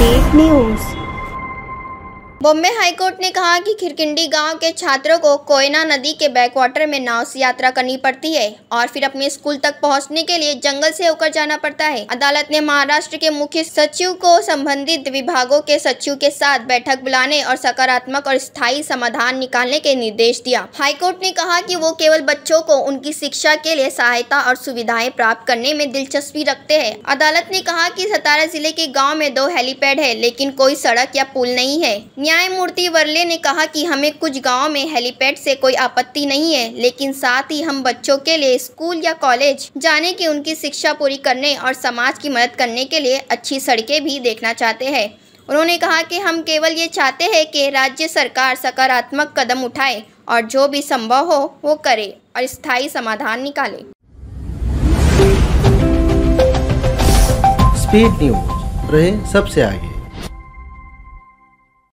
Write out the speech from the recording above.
Speed news Bombay high court ने कहा कि खिरकिंडी गाँव के छात्रों को कोयना नदी के बैकवाटर में नाव से यात्रा करनी पड़ती है और फिर अपने स्कूल तक पहुँचने के लिए जंगल से होकर जाना पड़ता है। अदालत ने महाराष्ट्र के मुख्य सचिव को संबंधित विभागों के सचिव के साथ बैठक बुलाने और सकारात्मक और स्थायी समाधान निकालने के निर्देश दिया। हाईकोर्ट ने कहा की वो केवल बच्चों को उनकी शिक्षा के लिए सहायता और सुविधाएँ प्राप्त करने में दिलचस्पी रखते हैं। अदालत ने कहा की सतारा ज़िले के गाँव में दो हेलीपैड है, लेकिन कोई सड़क या पुल नहीं है। न्यायमूर्ति वर्ले ने कहा कि हमें कुछ गाँवों में हेलीपैड से कोई आपत्ति नहीं है, लेकिन साथ ही हम बच्चों के लिए स्कूल या कॉलेज जाने की उनकी शिक्षा पूरी करने और समाज की मदद करने के लिए अच्छी सड़कें भी देखना चाहते हैं। उन्होंने कहा कि हम केवल ये चाहते हैं कि राज्य सरकार सकारात्मक कदम उठाए और जो भी संभव हो, वो करे और स्थायी समाधान निकाले। स्पीड न्यूज़, रहे सबसे आगे।